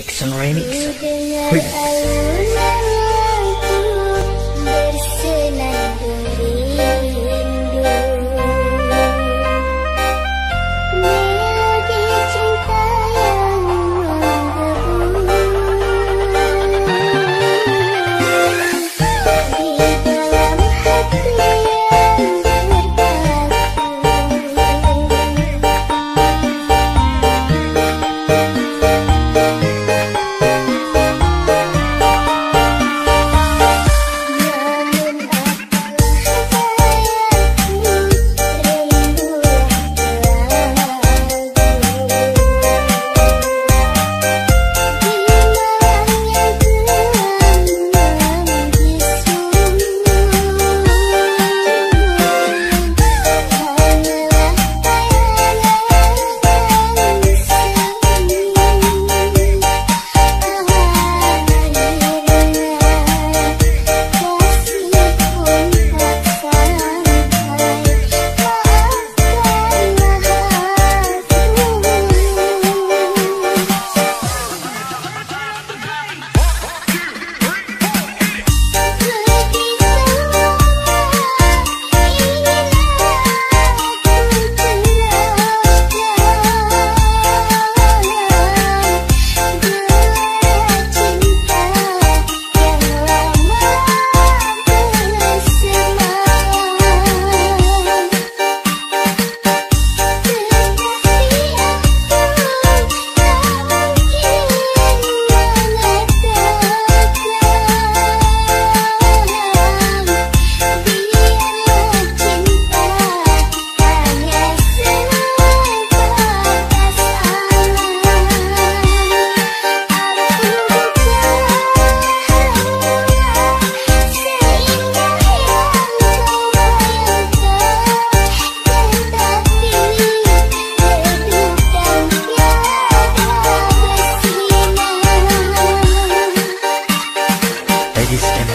Jackson Remix. Remix.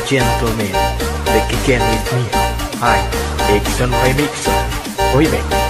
gentlemen, the Kiken with me. Hi, Exxon Remixer. Remix.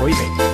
Remix. Action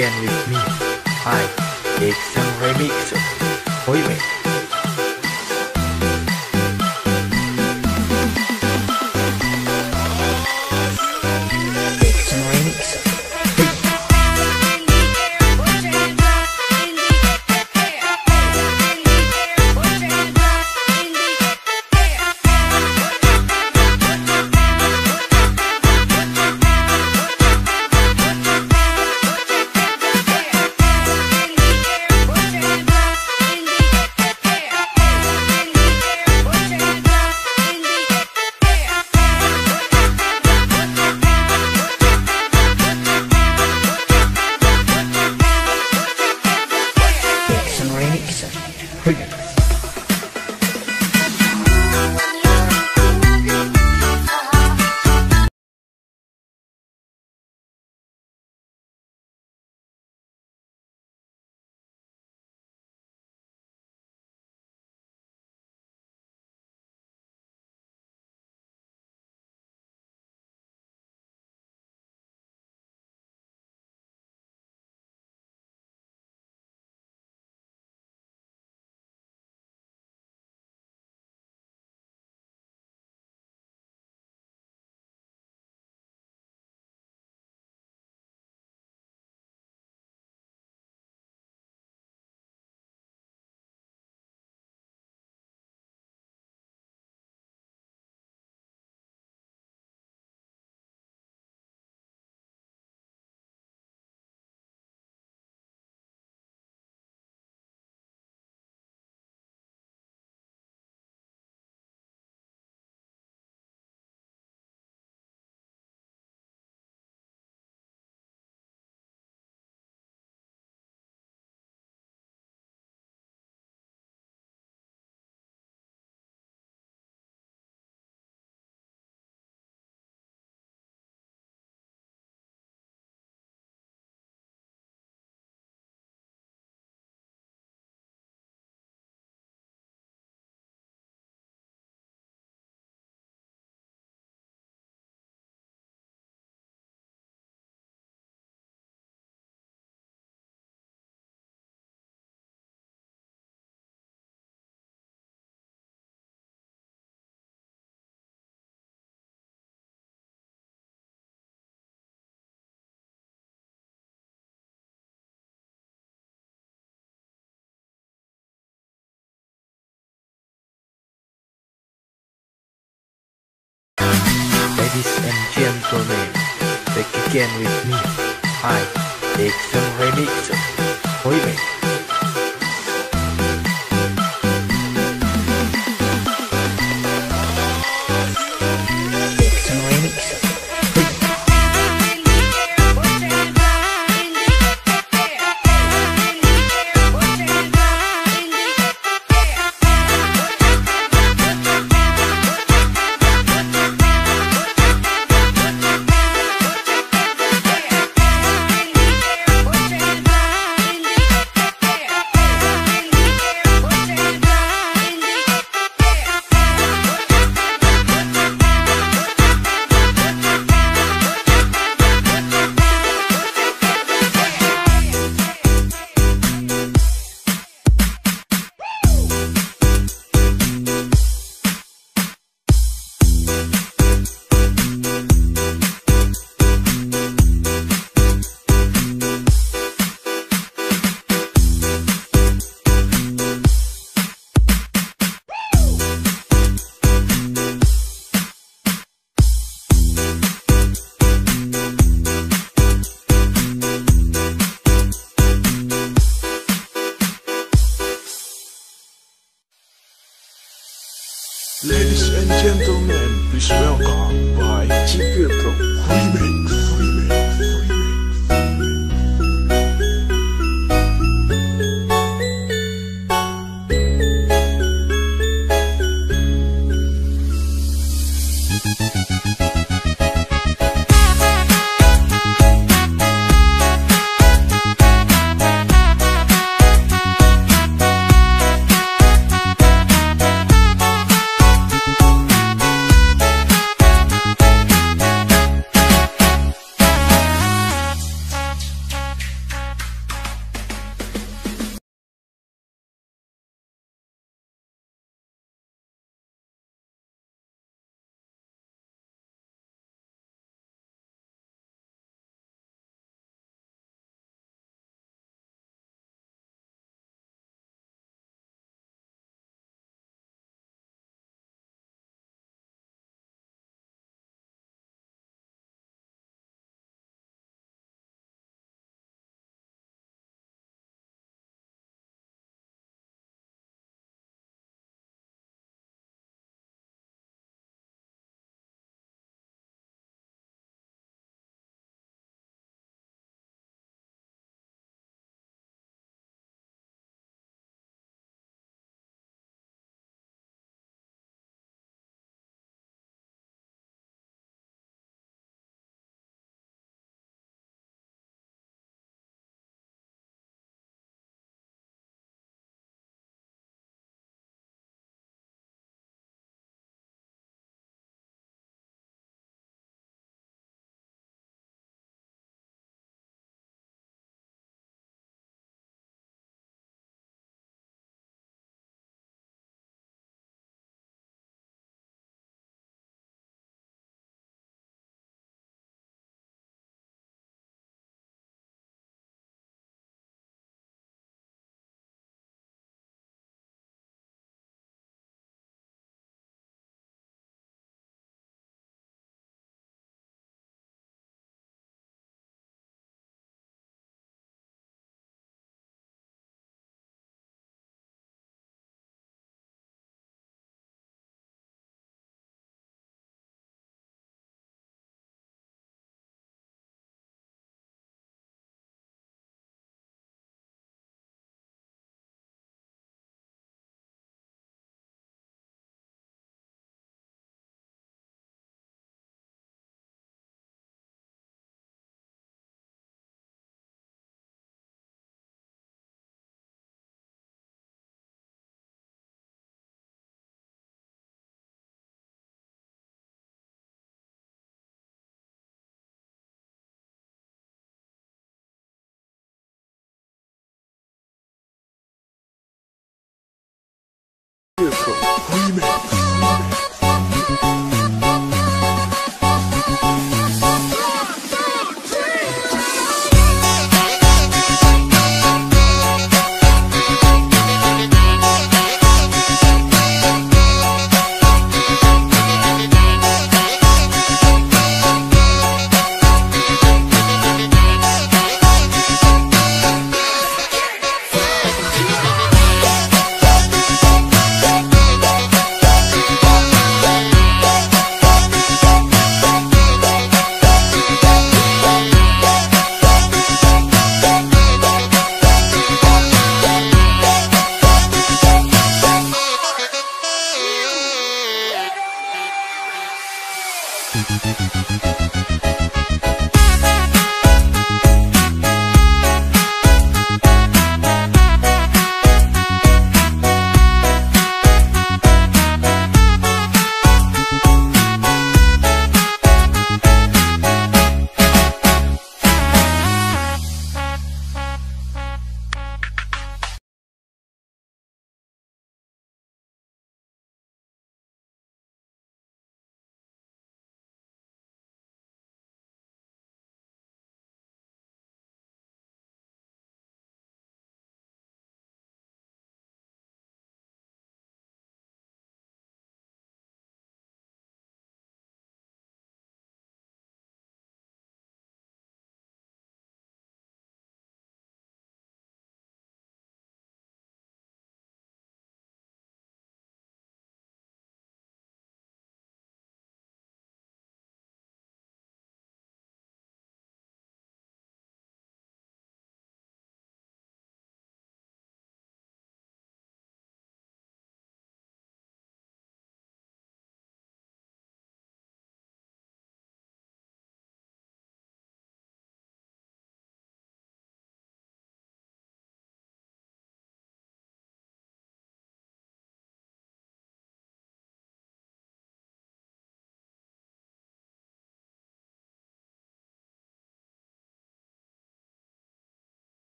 again with me. I, Action Remix. Remix. Action Ladies and gentlemen, back again with me. I, Action Remix. Remix. Ladies and gentlemen, please welcome by Chipirto Remix. Pietro Remix.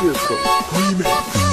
Pietro Remix.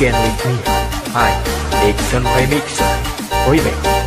Weekend with me. I, Action Remixer. Remix.